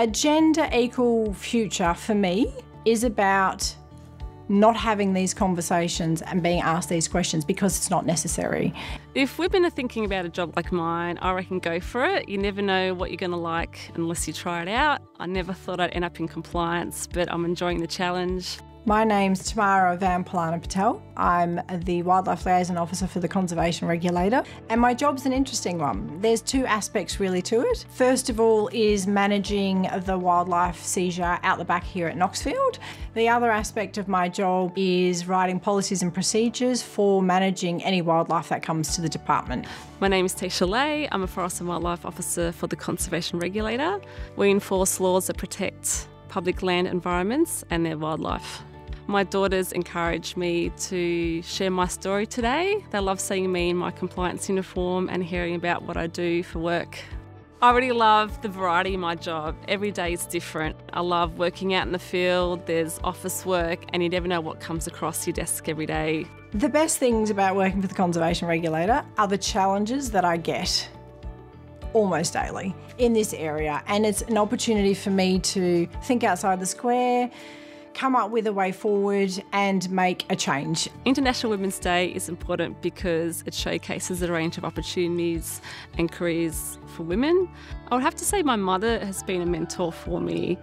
A gender equal future for me is about not having these conversations and being asked these questions because it's not necessary. If women are thinking about a job like mine, I reckon go for it. You never know what you're going to like unless you try it out. I never thought I'd end up in compliance, but I'm enjoying the challenge. My name's Tamara van Polanen Petel. I'm the Wildlife Liaison Officer for the Conservation Regulator, and my job's an interesting one. There's two aspects really to it. First of all is managing the wildlife seizure out the back here at Knoxfield. The other aspect of my job is writing policies and procedures for managing any wildlife that comes to the department. My name is Teisha Lay. I'm a Forest and Wildlife Officer for the Conservation Regulator. We enforce laws that protect public land environments and their wildlife. My daughters encourage me to share my story today. They love seeing me in my compliance uniform and hearing about what I do for work. I really love the variety of my job. Every day is different. I love working out in the field, there's office work, and you never know what comes across your desk every day. The best things about working for the Conservation Regulator are the challenges that I get almost daily in this area, and it's an opportunity for me to think outside the square, come up with a way forward and make a change. International Women's Day is important because it showcases a range of opportunities and careers for women. I would have to say my mother has been a mentor for me.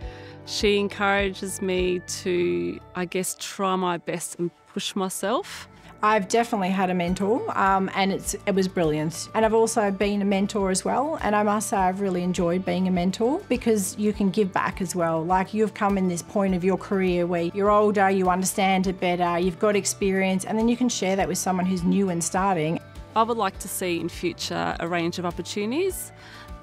She encourages me to, I guess, try my best and push myself. I've definitely had a mentor um, and it's, it was brilliant. And I've also been a mentor as well. And I must say, I've really enjoyed being a mentor because you can give back as well. Like you've come in this point of your career where you're older, you understand it better, you've got experience, and then you can share that with someone who's new and starting. I would like to see in future a range of opportunities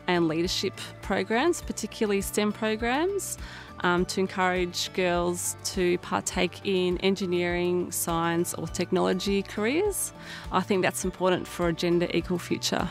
and leadership programs, particularly STEM programs, um, to encourage girls to partake in engineering, science, or technology careers. I think that's important for a gender equal future.